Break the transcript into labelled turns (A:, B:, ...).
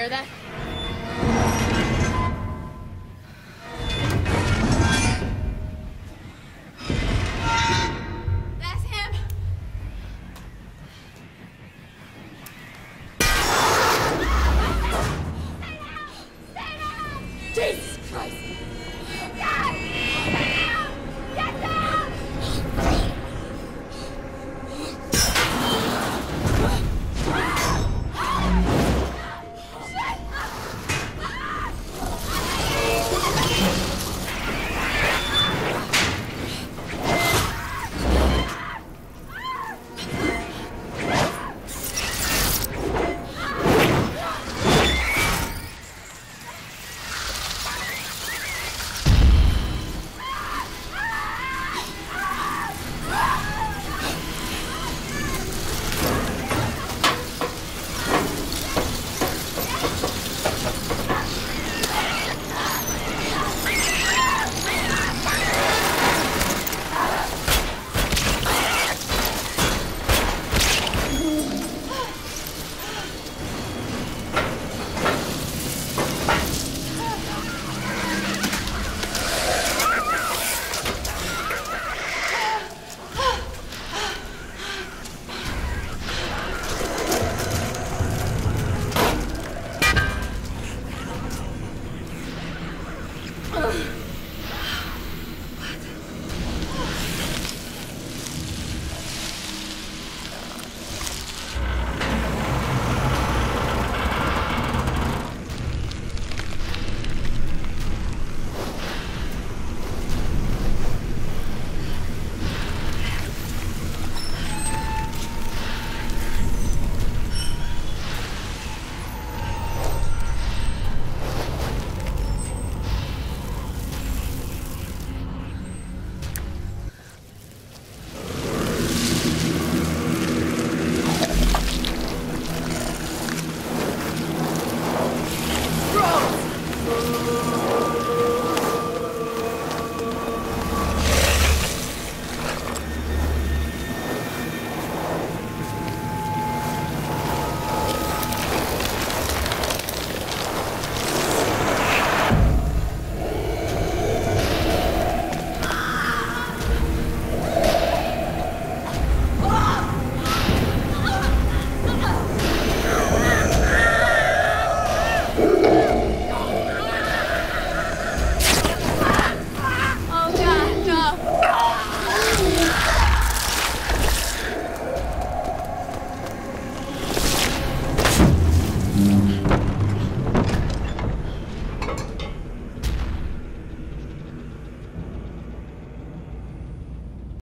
A: hear that?